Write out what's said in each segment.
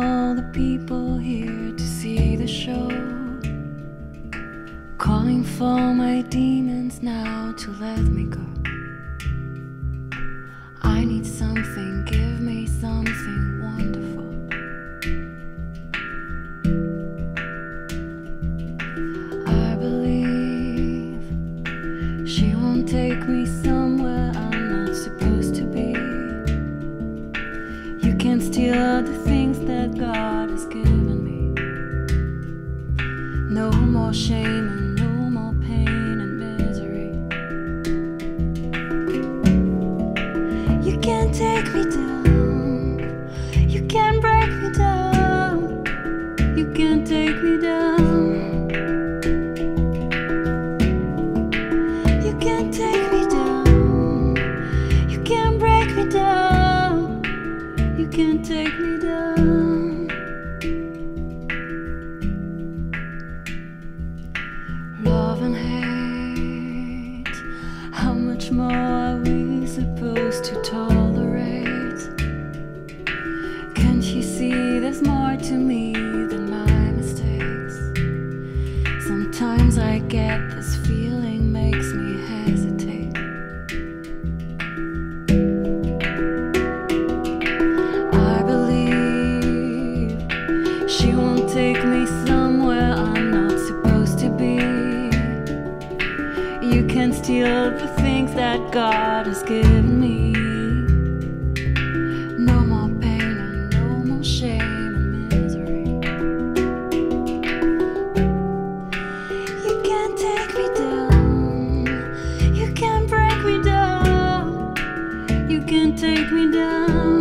All the people here to see the show. Calling for my demons now to let me go. I need something, give me something wonderful. I believe she won't take me more shame and no more pain and misery. You can't take me down. You can't break me down. You can't take me down. You can't take me down. You can't break me down. You can't take me down. To me than my mistakes? Sometimes I get this feeling makes me hesitate. I believe she won't take me somewhere I'm not supposed to be. You can steal the things that God has given take me down.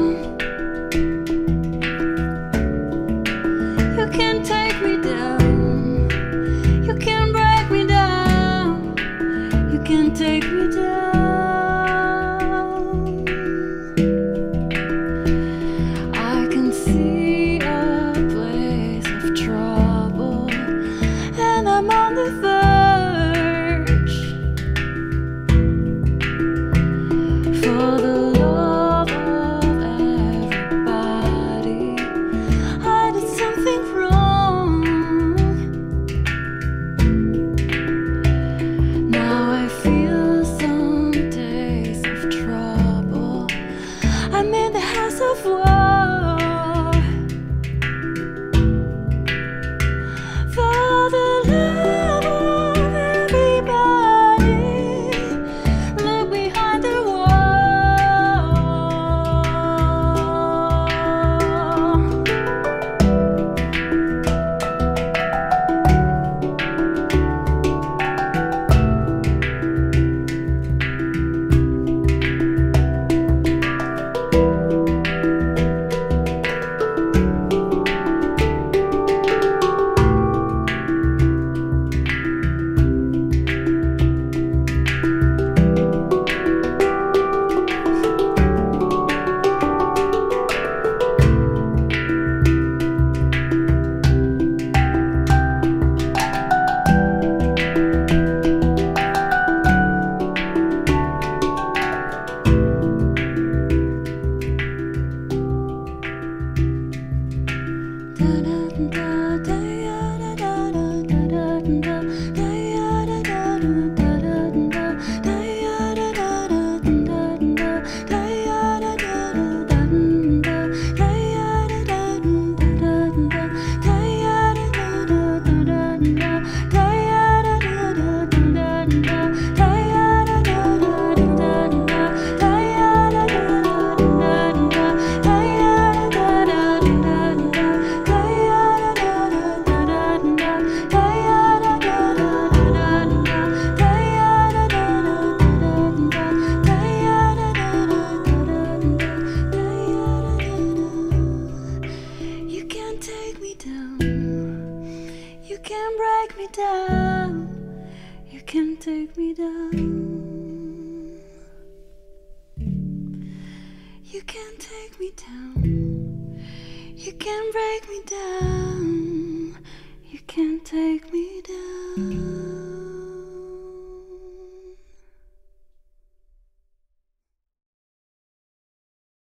You take me down. You can't take me down. You can't break me down.